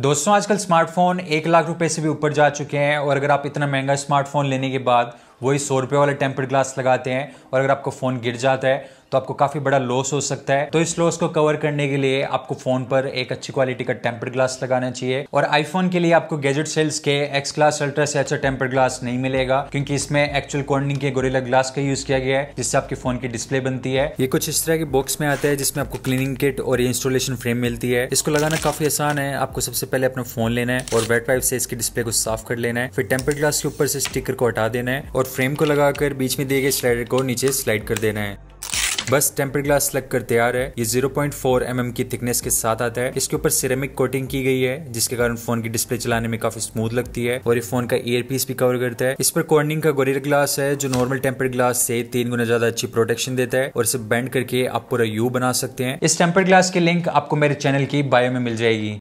दोस्तों, आजकल स्मार्टफ़ोन एक लाख रुपए से भी ऊपर जा चुके हैं और अगर आप इतना महँगा स्मार्टफ़ोन लेने के बाद वही सौ रुपये वाले टेम्पर्ड ग्लास लगाते हैं और अगर आपको फ़ोन गिर जाता है तो आपको काफ़ी बड़ा लॉस हो सकता है। तो इस लॉस को कवर करने के लिए आपको फ़ोन पर एक अच्छी क्वालिटी का टेम्पर्ड ग्लास लगाना चाहिए। और आईफोन के लिए आपको गैजेट सेल्स के एक्स क्लास अल्ट्रा से अच्छा टेम्पर्ड ग्लास नहीं मिलेगा, क्योंकि इसमें एक्चुअल कॉर्निंग के गोरेला ग्लास का यूज़ किया गया है, जिससे आपके फ़ोन की डिस्प्ले बनती है। ये कुछ इस तरह के बॉक्स में आता है, जिसमें आपको क्लीनिंग किट और इंस्टॉलेशन फ्रेम मिलती है। इसको लगाना काफ़ी आसान है। आपको सबसे पहले अपना फ़ोन लेना है और वेट पाइप से इसकी डिस्प्ले को साफ़ कर लेना है। फिर टेम्पर्ड ग्लास के ऊपर से स्टिकर को हटा देना है और फ्रेम को लगाकर बीच में दिए गए स्लाइडर को नीचे स्लाइड कर देना है। बस टेम्पर ग्लास लग कर तैयार है। ये 0.4 पॉइंट mm की थिकनेस के साथ आता है। इसके ऊपर सिरेमिक कोटिंग की गई है, जिसके कारण फ़ोन की डिस्प्ले चलाने में काफ़ी स्मूथ लगती है और ये फ़ोन का ईयर पीस भी कवर करता है। इस पर कॉर्निंग का गोरियर ग्लास है, जो नॉर्मल टेम्पर ग्लास से तीन गुना ज़्यादा अच्छी प्रोटेक्शन देता है और इसे बैंड करके आप पूरा यू बना सकते हैं। इस टेम्पर ग्लास की लिंक आपको मेरे चैनल की बायो में मिल जाएगी।